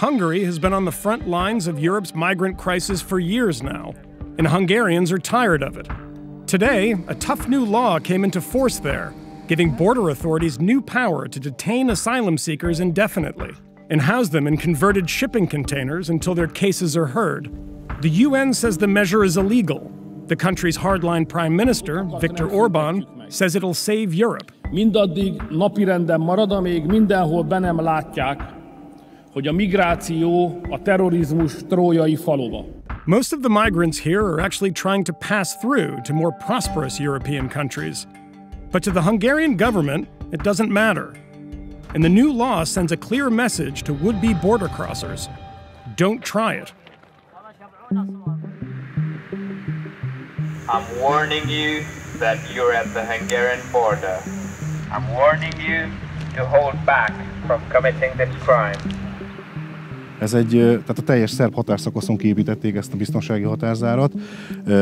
Hungary has been on the front lines of Europe's migrant crisis for years now, and Hungarians are tired of it. Today, a tough new law came into force there, giving border authorities new power to detain asylum seekers indefinitely and house them in converted shipping containers until their cases are heard. The UN says the measure is illegal. The country's hardline prime minister, Viktor Orban, says it'll save Europe. Mindaddig napirenden marad, amíg mindenhol be nem látják, hogy a migráció a terrorizmus trójai falova. Most of the migrants here are actually trying to pass through to more prosperous European countries. But to the Hungarian government, it doesn't matter. And the new law sends a clear message to would be border crossers don't try it. I'm warning you that you're at the Hungarian border. I'm warning you to hold back from committing this crime. Ez egy, tehát a teljes szerb határszakaszon képítették ezt a biztonsági határzárat,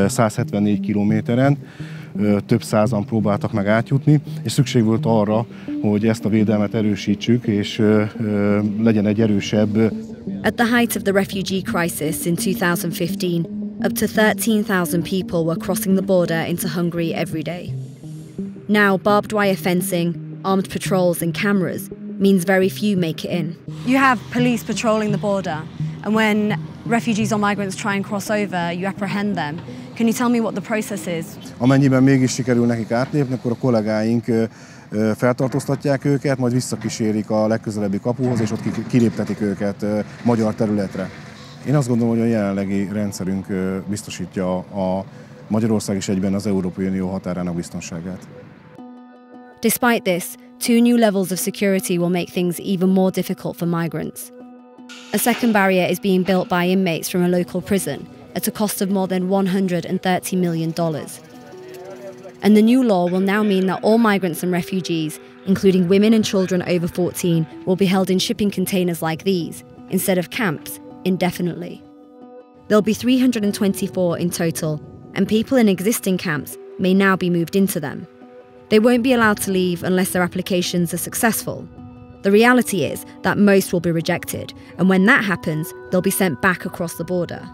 174 kilométeren, több százan próbáltak meg átjutni, és szükség volt arra, hogy ezt a védelmet erősítsük, és legyen egy erősebb. At the height of the refugee crisis in 2015, up to 13,000 people were crossing the border into Hungary every day. Now, barbed wire fencing, armed patrols, and cameras means very few make it in. You have police patrolling the border, and when refugees or migrants try and cross over, you apprehend them. Can you tell me what the process is? Amennyiben mégis sikerül nekik átlépni, akkor a kollégáink feltartóztatják őket, majd visszakísérik a legközelebbi kapuhoz, és ott kiléptetik őket magyar területre. Én azt gondolom, hogy a jelenlegi rendszerünk biztosítja a Magyarország is egyben az Európai Unió határának biztonságát. Despite this, two new levels of security will make things even more difficult for migrants. A second barrier is being built by inmates from a local prison at a cost of more than $130 million. And the new law will now mean that all migrants and refugees, including women and children over 14, will be held in shipping containers like these, instead of camps, indefinitely. There'll be 324 in total, and people in existing camps may now be moved into them. They won't be allowed to leave unless their applications are successful. The reality is that most will be rejected, and when that happens, they'll be sent back across the border.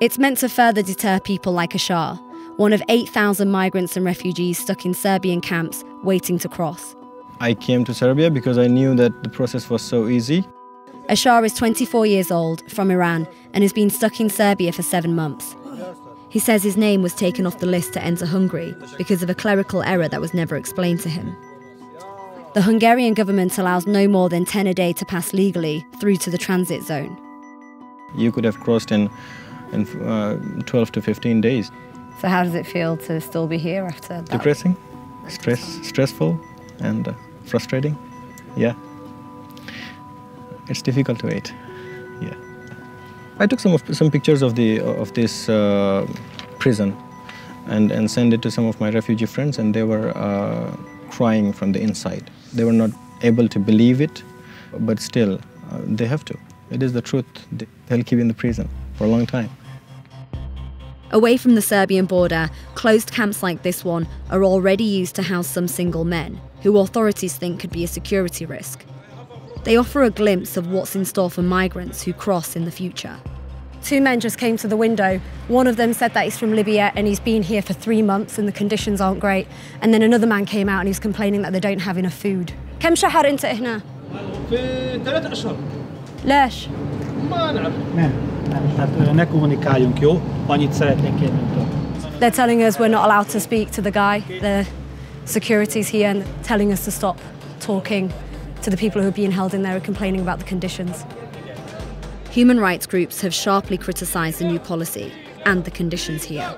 It's meant to further deter people like Ashar, one of 8,000 migrants and refugees stuck in Serbian camps waiting to cross. I came to Serbia because I knew that the process was so easy. Ashar is 24 years old, from Iran, and has been stuck in Serbia for seven months. He says his name was taken off the list to enter Hungary because of a clerical error that was never explained to him. The Hungarian government allows no more than 10 a day to pass legally through to the transit zone. You could have crossed in, in uh, 12 to 15 days. So, how does it feel to still be here after that? Depressing, stress, stressful, and uh, frustrating. Yeah. It's difficult to wait. I took some of, some pictures of the of this uh, prison, and and sent it to some of my refugee friends, and they were uh, crying from the inside. They were not able to believe it, but still, uh, they have to. It is the truth. They'll keep in the prison for a long time. Away from the Serbian border, closed camps like this one are already used to house some single men, who authorities think could be a security risk. They offer a glimpse of what's in store for migrants who cross in the future. Two men just came to the window. One of them said that he's from Libya and he's been here for three months and the conditions aren't great. And then another man came out and he's complaining that they don't have enough food. كم شهر أنت هنا؟ في ثلاث أشهر. ليش؟ ما نعرف. Nem, nem. Tehát ne kommunikáljunk, jó? Annyit szeretnénk kérni They're telling us we're not allowed to speak to the guy. The security's here and telling us to stop talking to the people who are being held in there are complaining about the conditions. Human rights groups have sharply criticised the new policy and the conditions here.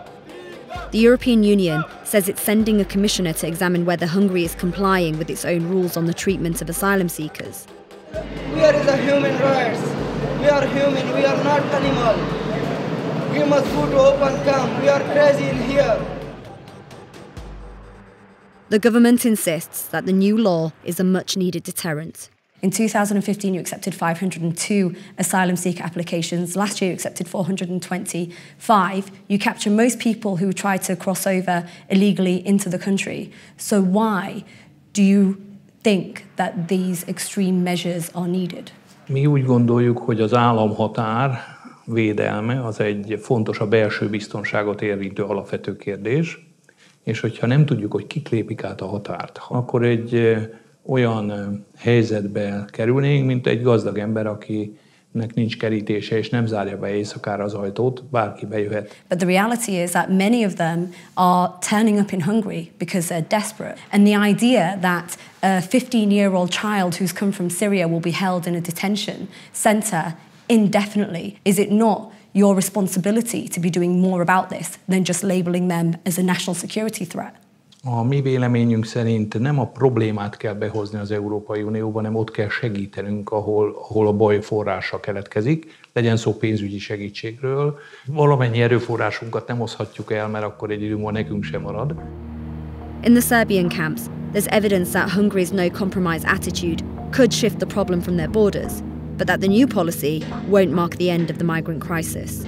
The European Union says it's sending a commissioner to examine whether Hungary is complying with its own rules on the treatment of asylum seekers. We are the human rights. We are human, we are not animal. We must go to open camp. We are crazy in here. The government insists that the new law is a much needed deterrent. In 2015, you accepted 502 asylum seeker applications. Last year, you accepted 425. You capture most people who try to cross over illegally into the country. So, why do you think that these extreme measures are needed? Mi úgy gondoljuk, hogy az államhatár védelme az egy fontos a belső biztonságot érintő alapvető kérdés, és hogyha nem tudjuk, hogy kik lépik át a határt, akkor egy olyan helyzetbe kerülnénk, mint egy gazdag ember, aki nek nincs kerítése, és nem zárja be éjszakára az ajtót, bárki bejöhet. But the reality is that many of them are turning up in Hungary because they're desperate. And the idea that a 15-year-old child who's come from Syria will be held in a detention center indefinitely, is it not your responsibility to be doing more about this than just labeling them as a national security threat? A mi véleményünk szerint nem a problémát kell behozni az Európai Unióba, hanem ott kell segítenünk, ahol, ahol a baj forrása keletkezik. Legyen szó pénzügyi segítségről. Valamennyi erőforrásunkat nem oszhatjuk el, mert akkor egy idő nekünk sem marad. In the Serbian camps, there's evidence that Hungary's no compromise attitude could shift the problem from their borders, but that the new policy won't mark the end of the migrant crisis.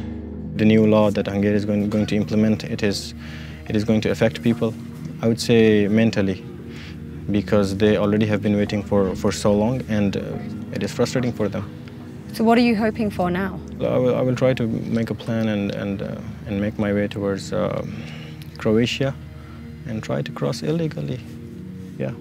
The new law that Hungary is going, going to implement, it is, it is going to affect people I would say mentally, because they already have been waiting for, for so long and uh, it is frustrating for them. So what are you hoping for now? I will, I will try to make a plan and, and, uh, and make my way towards uh, Croatia and try to cross illegally. Yeah.